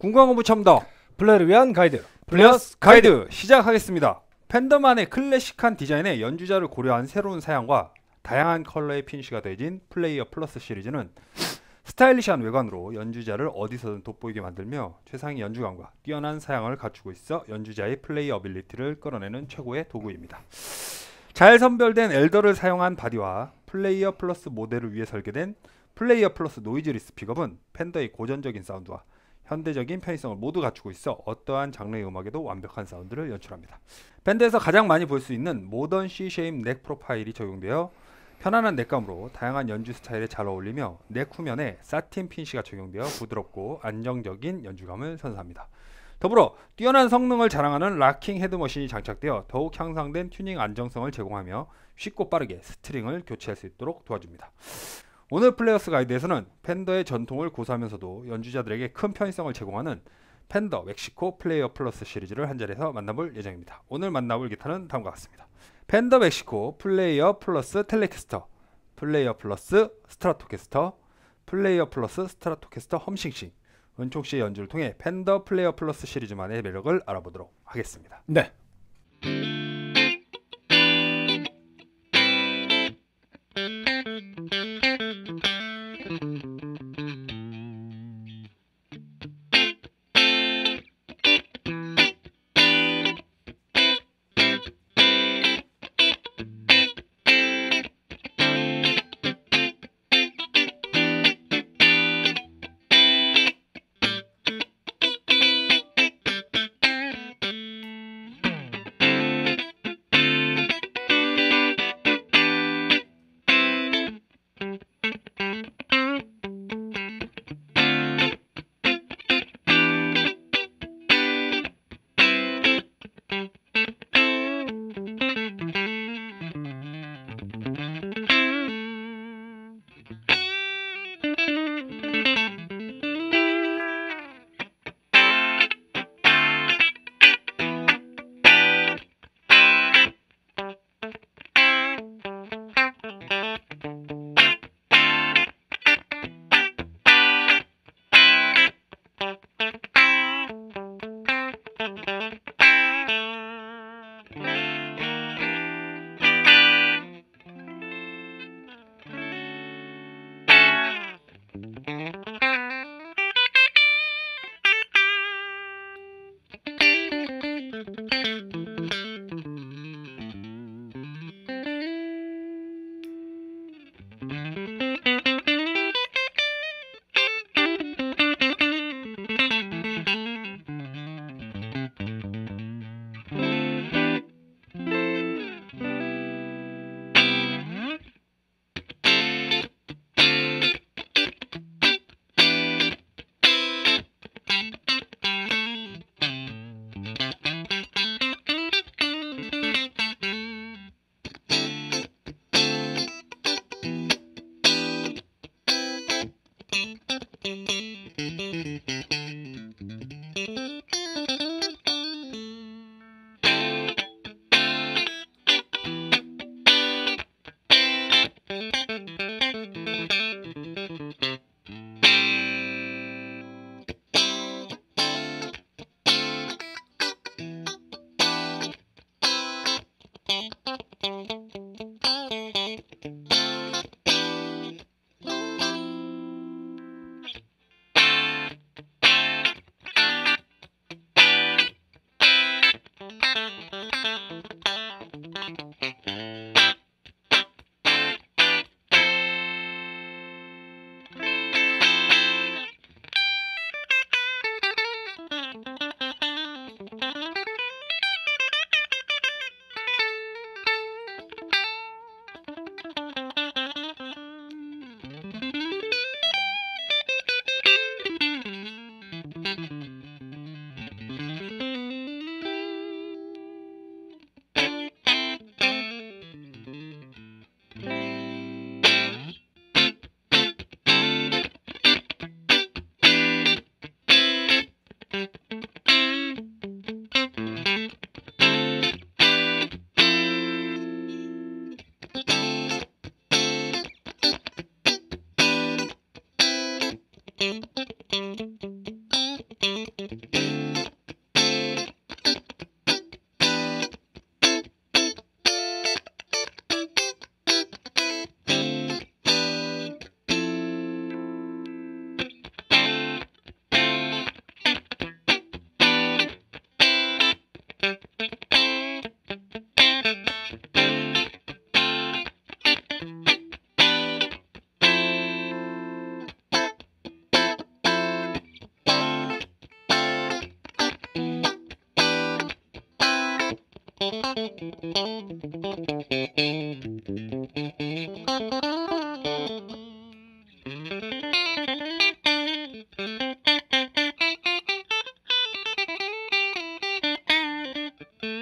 궁광공부 첨더 플레이어를 위한 가이드. 플레이어스 가이드 시작하겠습니다. 팬더만의 클래식한 디자인에 연주자를 고려한 새로운 사양과 다양한 컬러의 피니시가 더해진 플레이어 플러스 시리즈는 스타일리시한 외관으로 연주자를 어디서든 돋보이게 만들며 최상의 연주감과 뛰어난 사양을 갖추고 있어 연주자의 playability를 끌어내는 최고의 도구입니다. 잘 선별된 alder를 사용한 바디와 플레이어 플러스 모델을 위해 설계된 플레이어 플러스 noiseless 픽업은 팬더의 고전적인 사운드와 현대적인 편의성을 모두 갖추고 있어 어떠한 장르의 음악에도 완벽한 사운드를 연출합니다. 밴드에서 가장 많이 볼 수 있는 modern C-shape neck profile이 적용되어 편안한 neck감으로 다양한 연주 스타일에 잘 어울리며 neck 후면에 satin 피니시가 적용되어 부드럽고 안정적인 연주감을 선사합니다. 더불어 뛰어난 성능을 자랑하는 locking head machine이 장착되어 더욱 향상된 튜닝 안정성을 제공하며 쉽고 빠르게 스트링을 교체할 수 있도록 도와줍니다. 오늘 플레이어스 가이드에서는 팬더의 전통을 고수하면서도 연주자들에게 큰 편의성을 제공하는 팬더 멕시코 플레이어 플러스 시리즈를 한 자리에서 만나볼 예정입니다. 오늘 만나볼 기타는 다음과 같습니다. 팬더 멕시코 플레이어 플러스 텔레캐스터, 플레이어 플러스 스트라토캐스터, 플레이어 플러스 스트라토캐스터 험싱싱, 은총 씨의 연주를 통해 팬더 플레이어 플러스 시리즈만의 매력을 알아보도록 하겠습니다. 네. Thank you. thank you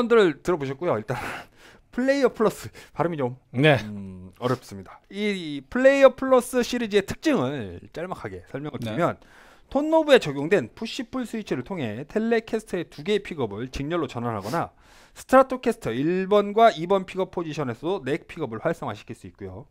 모든 사운드를 들어보셨고요. 일단 플레이어 플러스 발음이 좀 네. 음, 어렵습니다. 이 플레이어 플러스 시리즈의 특징을 짤막하게 설명을 네. 드리면 tone knob에 적용된 push-pull 스위치를 통해 텔레캐스터의 두 개의 픽업을 직렬로 전환하거나 스트라토캐스터 1번과 2번 픽업 포지션에서도 neck 픽업을 활성화시킬 수 있고요.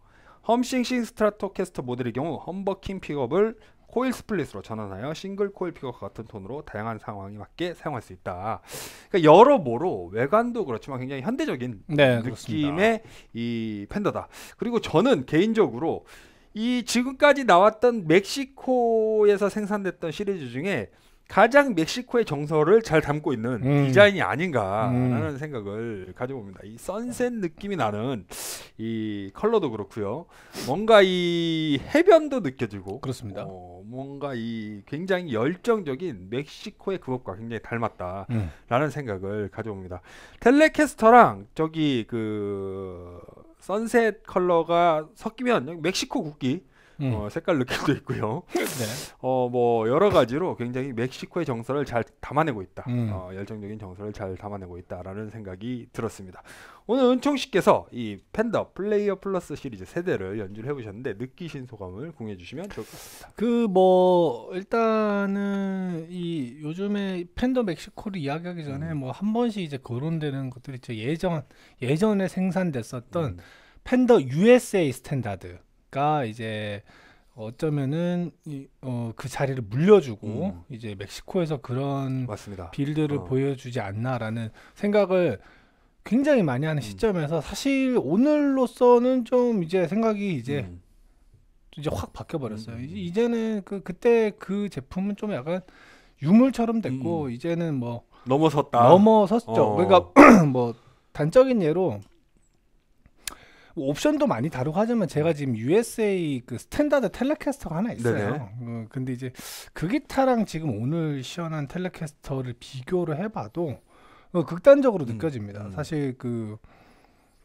험싱싱 스트라토캐스터 모델의 경우 humbucking 픽업을 coil split으로 전환하여 single coil 픽업과 같은 톤으로 다양한 상황에 맞게 사용할 수 있다. 그러니까 여러모로 외관도 그렇지만 굉장히 현대적인 네, 그렇습니다. 느낌의 이 팬더다. 그리고 저는 개인적으로 이 지금까지 나왔던 멕시코에서 생산됐던 시리즈 중에 가장 멕시코의 정서를 잘 담고 있는 음. 디자인이 아닌가라는 음. 생각을 가져봅니다. 이 선셋 느낌이 나는 이 컬러도 그렇고요. 뭔가 이 해변도 느껴지고 그렇습니다. 어, 뭔가 이 굉장히 열정적인 멕시코의 그것과 굉장히 닮았다. 음. 라는 생각을 가져옵니다. 텔레캐스터랑 저기 그 선셋 컬러가 섞이면 멕시코 국기 음. 어, 색깔 느낌도 있고요. 네. 어 뭐 여러 가지로 굉장히 멕시코의 정서를 잘 담아내고 있다. 음. 어, 열정적인 정서를 잘 담아내고 있다라는 생각이 들었습니다. 오늘 은총 씨께서 이 팬더 플레이어 플러스 시리즈 세대를 연주를 해보셨는데 느끼신 소감을 공유해 주시면 좋을 것 같습니다. 그 뭐 일단은 이 요즘에 팬더 멕시코를 이야기하기 전에 음. 뭐한 번씩 이제 거론되는 것들이 있죠. 예전 예전에 생산됐었던 음. 팬더 USA 스탠다드 가 이제 어쩌면은 이, 어, 그 자리를 물려주고 음. 이제 멕시코에서 그런 맞습니다. build를 어. 보여주지 않나라는 생각을 굉장히 많이 하는 음. 시점에서 사실 오늘로서는 좀 이제 생각이 이제 음. 이제 확 바뀌어 버렸어요. 음. 이제는 그 그때 그 제품은 좀 약간 유물처럼 됐고 음. 이제는 뭐 넘어섰다. 넘어섰죠. 어. 그러니까 뭐 단적인 예로 뭐 옵션도 많이 다르고 하지만 제가 지금 USA 그 스탠다드 텔레캐스터가 하나 있어요. 어, 근데 이제 그 기타랑 지금 오늘 시연한 텔레캐스터를 비교를 해봐도 어, 극단적으로 음, 느껴집니다. 음. 사실 그,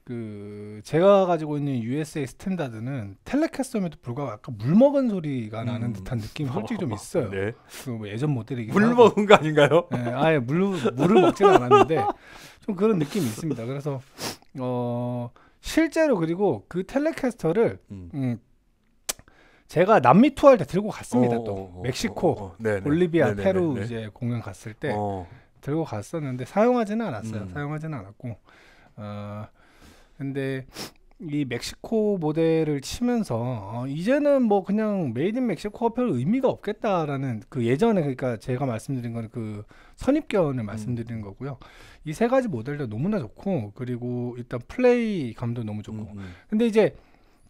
그 제가 가지고 있는 USA 스탠다드는 텔레캐스터에도 불구하고 약간 물 먹은 소리가 나는 음. 듯한 느낌이 솔직히 좀 있어요. 네. 그뭐 예전 모델이긴 물 하고. 먹은 거 아닌가요? 예, 아예 물 물을 먹지는 않았는데 좀 그런 느낌이 있습니다. 그래서 어 실제로 그리고 그 텔레캐스터를 음. 음 제가 남미 투어할 때 들고 갔습니다. 어, 또 어, 어, 멕시코, 어, 어. 네네. 볼리비아, 네네네. 페루 네. 이제 공연 갔을 때 어. 들고 갔었는데 사용하지는 않았어요. 음. 사용하지는 않았고 어 근데 이 멕시코 모델을 치면서 어, 이제는 뭐 그냥 made in Mexico가 별 의미가 없겠다라는 그 예전에 그러니까 제가 말씀드린 거는 그 선입견을 음. 말씀드리는 거고요. 이 세 가지 모델도 너무나 좋고 그리고 일단 플레이 감도 너무 좋고 음, 음. 근데 이제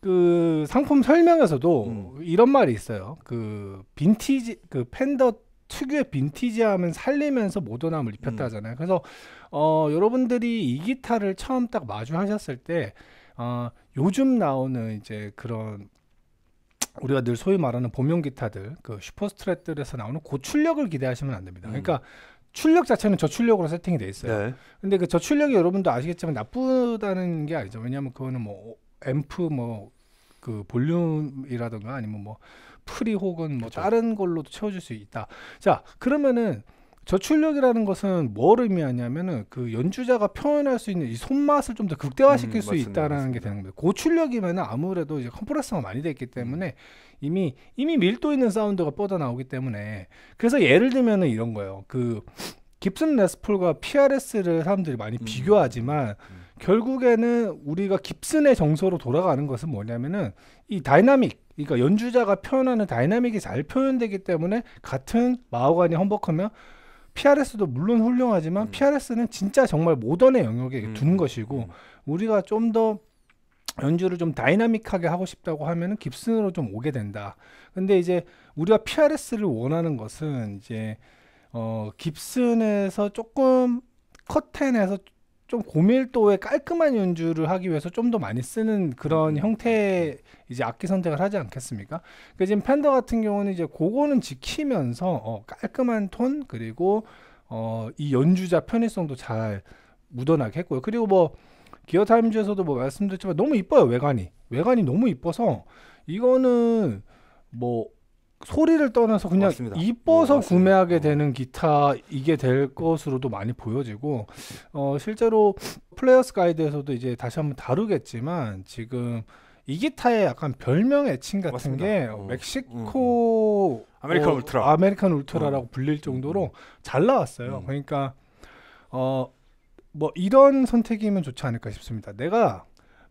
그 상품 설명에서도 음. 이런 말이 있어요. 그 빈티지 그 팬더 특유의 빈티지함은 살리면서 모던함을 음. 입혔다잖아요. 그래서 어 여러분들이 이 기타를 처음 딱 마주하셨을 때 어, 요즘 나오는 이제 그런 우리가 늘 소위 말하는 범용 기타들, 그 슈퍼스트랩들에서 나오는 고출력을 기대하시면 안 됩니다. 음. 그러니까 출력 자체는 저출력으로 세팅이 돼 있어요. 네. 근데 그 저출력이 여러분도 아시겠지만 나쁘다는 게 아니죠. 왜냐하면 그거는 뭐 앰프 뭐 그 볼륨이라든가 아니면 뭐 pre 혹은 뭐 그쵸. 다른 걸로도 채워줄 수 있다. 자 그러면은 저출력이라는 것은 뭘 의미하냐면은 그 연주자가 표현할 수 있는 이 손맛을 좀 더 극대화시킬 음, 수 맞습니다, 있다라는 게 맞습니다. 되는 겁니다. 고출력이면은 아무래도 이제 컴프레서가 많이 돼 있기 때문에 이미 이미 밀도 있는 사운드가 뻗어 나오기 때문에 그래서 예를 들면은 이런 거예요. 그 깁슨 레스폴과 PRS를 사람들이 많이 음. 비교하지만 음. 결국에는 우리가 깁슨의 정서로 돌아가는 것은 뭐냐면은 이 다이나믹 그러니까 연주자가 표현하는 다이나믹이 잘 표현되기 때문에 같은 마호가니 humbucker면 PRS도 물론 훌륭하지만 음. PRS는 진짜 정말 모던의 영역에 음, 둔 음, 것이고 음. 우리가 좀 더 연주를 좀 다이나믹하게 하고 싶다고 하면은 깁슨으로 좀 오게 된다. 근데 이제 우리가 PRS를 원하는 것은 이제 어 깁슨에서 조금 커튼에서 좀 고밀도의 깔끔한 연주를 하기 위해서 좀 더 많이 쓰는 그런 음. 형태의 이제 악기 선택을 하지 않겠습니까? 그러니까 지금 팬더 같은 경우는 이제 그거는 지키면서 어 깔끔한 톤 그리고 어 이 연주자 편의성도 잘 묻어나게 했고요. 그리고 뭐 기어 타임즈에서도 뭐 말씀드렸지만 너무 이뻐요 외관이 외관이 너무 이뻐서 이거는 뭐 소리를 떠나서 그냥 맞습니다. 이뻐서 어, 맞습니다. 구매하게 어. 되는 기타 이게 될 것으로도 많이 보여지고 어 실제로 플레이어스 가이드에서도 이제 다시 한번 다루겠지만 지금 이 기타의 약간 별명 애칭 같은 맞습니다. 게 어. 멕시코 아메리칸 어, 울트라. 아메리칸 울트라라고 불릴 정도로 잘 나왔어요. 음. 그러니까 어 뭐 이런 선택이면 좋지 않을까 싶습니다. 내가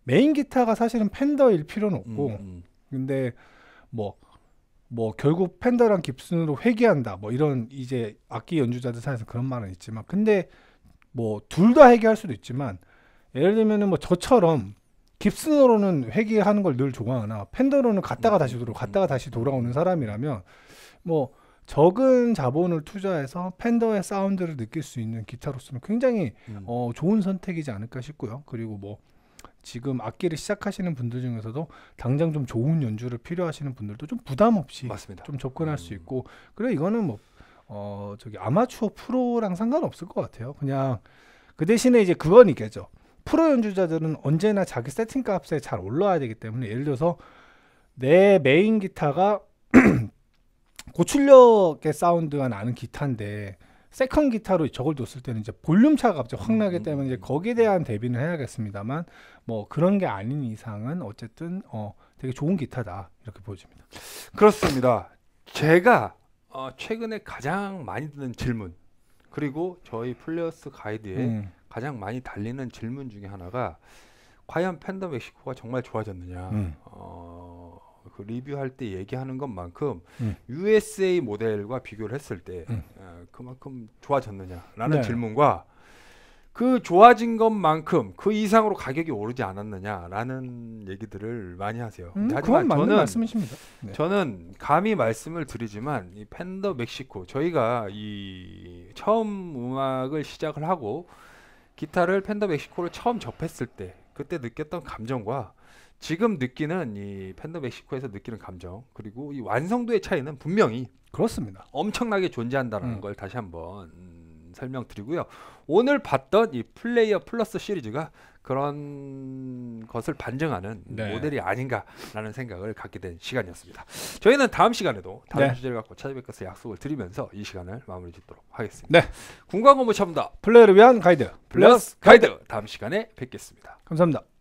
메인 기타가 사실은 팬더일 필요는 없고 음, 음. 근데 뭐 뭐 결국 팬더랑 깁슨으로 회귀한다 뭐 이런 이제 악기 연주자들 사이에서 그런 말은 있지만 근데 뭐 둘 다 회귀할 수도 있지만 예를 들면은 뭐 저처럼 깁슨으로는 회귀하는 걸 늘 좋아하나 팬더로는 갔다가 다시 돌아 갔다가 다시 돌아오는 사람이라면 뭐 적은 자본을 투자해서 팬더의 사운드를 느낄 수 있는 기타로서는 굉장히 음. 어, 좋은 선택이지 않을까 싶고요. 그리고 뭐 지금 악기를 시작하시는 분들 중에서도 당장 좀 좋은 연주를 필요하시는 분들도 좀 부담 없이 맞습니다. 좀 접근할 수 음. 있고 그래 이거는 뭐 어, 저기 아마추어 프로랑 상관없을 것 같아요. 그냥 그 대신에 이제 그건 있겠죠. 프로 연주자들은 언제나 자기 세팅 값에 잘 올라와야 되기 때문에 예를 들어서 내 메인 기타가 고출력의 사운드가 나는 기타인데 second 기타로 저걸 뒀을 때는 이제 볼륨 차가 갑자기 확 나기 음, 때문에 이제 음. 거기에 대한 대비는 해야겠습니다만 뭐 그런 게 아닌 이상은 어쨌든 어 되게 좋은 기타다 이렇게 보여집니다. 그렇습니다. 제가 어, 최근에 가장 많이 듣는 질문 그리고 저희 플레이어스 가이드에 음. 가장 많이 달리는 질문 중에 하나가 과연 팬더 멕시코가 정말 좋아졌느냐. 음. 어, 그 리뷰할 때 얘기하는 것만큼 음. USA 모델과 비교를 했을 때 음. 어, 그만큼 좋아졌느냐라는 네. 질문과 그 좋아진 것만큼 그 이상으로 가격이 오르지 않았느냐라는 얘기들을 많이 하세요. 음, 하지만 저는 말씀이십니다. 네. 저는 감히 말씀을 드리지만 이 팬더 멕시코 저희가 이 처음 음악을 시작을 하고 기타를 팬더 멕시코를 처음 접했을 때 그때 느꼈던 감정과 지금 느끼는 이 팬더 멕시코에서 느끼는 감정 그리고 이 완성도의 차이는 분명히 그렇습니다. 엄청나게 존재한다는 음. 걸 다시 한번 음, 설명드리고요. 오늘 봤던 이 플레이어 플러스 시리즈가 그런 것을 반증하는 네. 모델이 아닌가라는 생각을 갖게 된 시간이었습니다. 저희는 다음 시간에도 다른 네. 주제를 갖고 것을 약속을 드리면서 이 시간을 마무리 짓도록 하겠습니다. 네. 군광고 모차입니다. 플레이를 위한 가이드 플러스 가이드 다음 시간에 뵙겠습니다. 감사합니다.